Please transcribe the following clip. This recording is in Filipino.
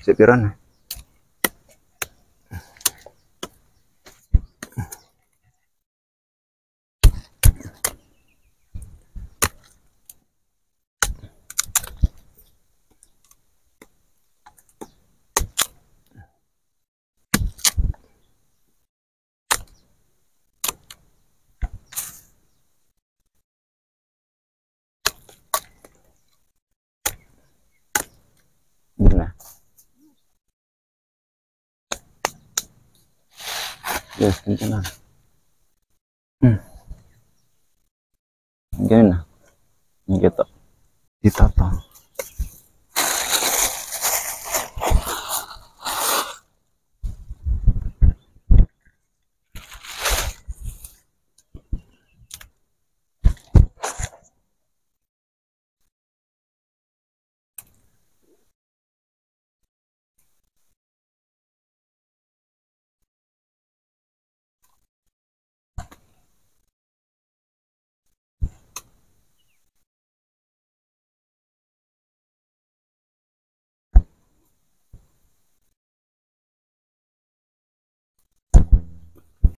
si Yes, ganito na. Hmm. Ganun na. Gitu. Dito to.